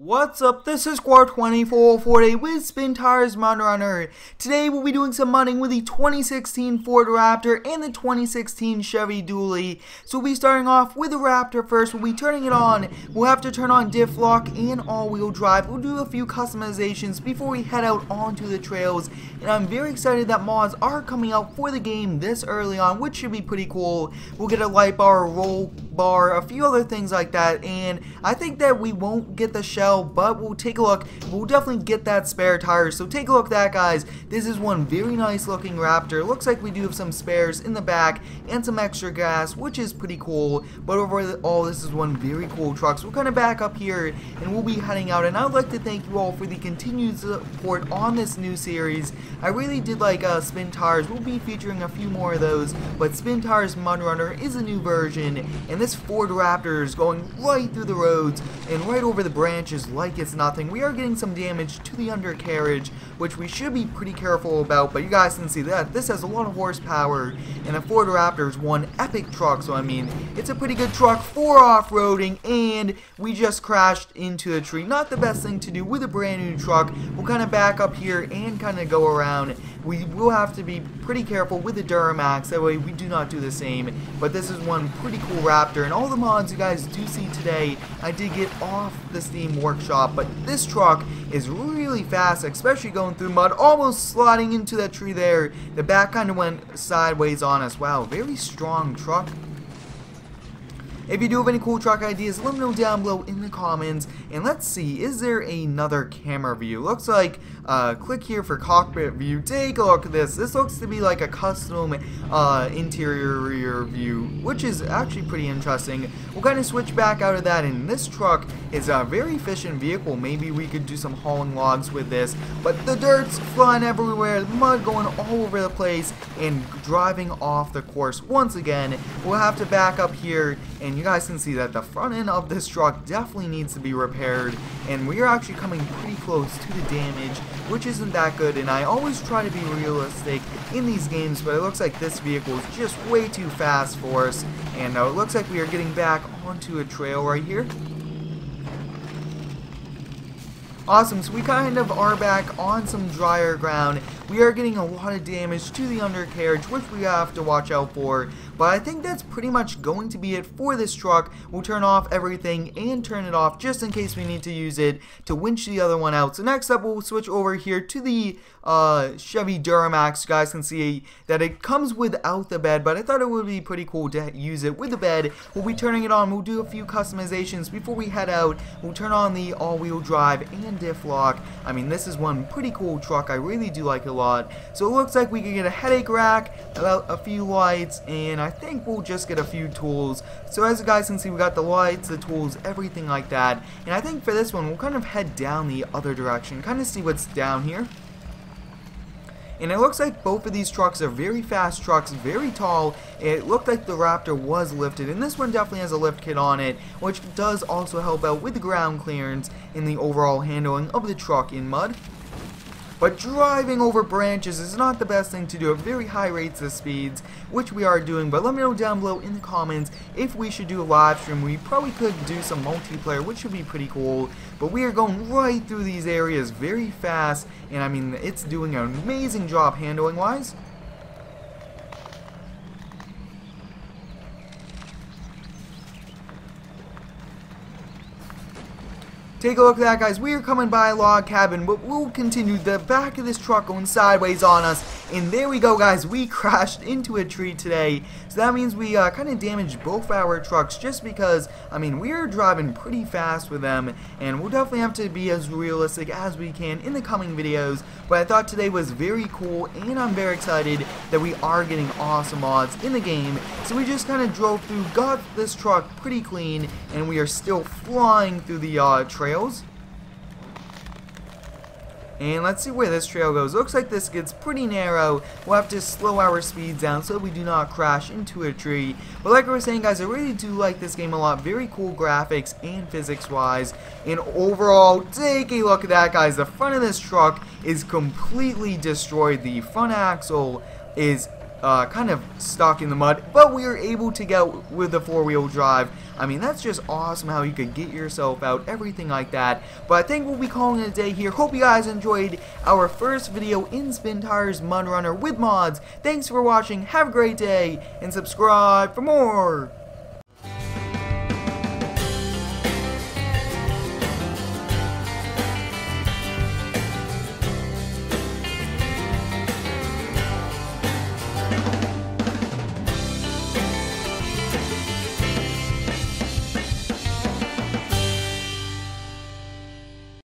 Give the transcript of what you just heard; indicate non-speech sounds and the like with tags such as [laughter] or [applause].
What's up, this is Square2448 with Spin Tires Mud Runner. Today we'll be doing some mudding with the 2016 Ford Raptor and the 2016 Chevy Dually. So we'll be starting off with the Raptor first, we'll be turning it on. We'll have to turn on diff lock and all-wheel drive. We'll do a few customizations before we head out onto the trails. And I'm very excited that mods are coming out for the game this early on, which should be pretty cool. We'll get a light bar, roll bar, a few other things like that. And I think that we won't get the shell but we'll take a look. We'll definitely get that spare tire, so take a look at that, guys. This is one very nice looking Raptor. Looks like we do have some spares in the back and some extra gas, which is pretty cool, but overall, this is one very cool truck. So we'll kind of back up here, and we'll be heading out, and I'd like to thank you all for the continued support on this new series. I really did like uh, Spin Tires. We'll be featuring a few more of those, but Spin Tires Mud Runner is a new version, and this Ford Raptor is going right through the roads and right over the branches like it's nothing. We are getting some damage to the undercarriage, which we should be pretty careful about, but you guys can see that. This has a lot of horsepower, and a Ford Raptor is one epic truck, so I mean, it's a pretty good truck for off-roading, and we just crashed into a tree. Not the best thing to do with a brand new truck. We'll kind of back up here and kind of go around. We will have to be pretty careful with the Duramax, that way we do not do the same, but this is one pretty cool Raptor, and all the mods you guys do see today, I did get off the Steam workshop, but this truck is really fast, especially going through mud, almost sliding into that tree there. The back kind of went sideways on us. Wow, very strong truck. If you do have any cool truck ideas, let me know down below in the comments. And let's see, is there another camera view? Looks like, uh, click here for cockpit view. Take a look at this. This looks to be like a custom uh, interior view, which is actually pretty interesting. We'll kind of switch back out of that, and this truck is a very efficient vehicle. Maybe we could do some hauling logs with this, but the dirt's flying everywhere, mud going all over the place, and driving off the course once again. We'll have to back up here and you guys can see that the front end of this truck definitely needs to be repaired and we are actually coming pretty close to the damage which isn't that good and I always try to be realistic in these games but it looks like this vehicle is just way too fast for us and uh, it looks like we are getting back onto a trail right here Awesome, so we kind of are back on some drier ground. We are getting a lot of damage to the undercarriage, which we have to watch out for. But I think that's pretty much going to be it for this truck. We'll turn off everything and turn it off just in case we need to use it to winch the other one out. So next up, we'll switch over here to the uh, Chevy Duramax. You guys can see that it comes without the bed, but I thought it would be pretty cool to use it with the bed. We'll be turning it on. We'll do a few customizations before we head out. We'll turn on the all-wheel drive and diff lock. I mean, this is one pretty cool truck. I really do like it lot. So it looks like we can get a headache rack, about a few lights, and I think we'll just get a few tools. So as you guys can see, we got the lights, the tools, everything like that. And I think for this one, we'll kind of head down the other direction, kind of see what's down here. And it looks like both of these trucks are very fast trucks, very tall. It looked like the Raptor was lifted, and this one definitely has a lift kit on it, which does also help out with the ground clearance and the overall handling of the truck in mud. But driving over branches is not the best thing to do at very high rates of speeds, which we are doing, but let me know down below in the comments if we should do a live stream. We probably could do some multiplayer, which would be pretty cool, but we are going right through these areas very fast, and I mean, it's doing an amazing job handling-wise. Take a look at that, guys. We are coming by a log cabin, but we'll continue. The back of this truck going sideways on us. And there we go, guys. We [laughs] crashed into a tree today. So that means we uh, kind of damaged both our trucks just because, I mean, we're driving pretty fast with them. And we'll definitely have to be as realistic as we can in the coming videos. But I thought today was very cool, and I'm very excited that we are getting awesome mods in the game. So we just kind of drove through, got this truck pretty clean, and we are still flying through the uh, trails. And let's see where this trail goes. Looks like this gets pretty narrow. We'll have to slow our speeds down so we do not crash into a tree. But like I was saying, guys, I really do like this game a lot. Very cool graphics and physics-wise. And overall, take a look at that, guys. The front of this truck is completely destroyed. The front axle is uh, kind of stuck in the mud, but we were able to get with the four-wheel drive. I mean, that's just awesome how you could get yourself out, everything like that. But I think we'll be calling it a day here. Hope you guys enjoyed our first video in Spin Tires Mud Runner with mods. Thanks for watching, have a great day, and subscribe for more!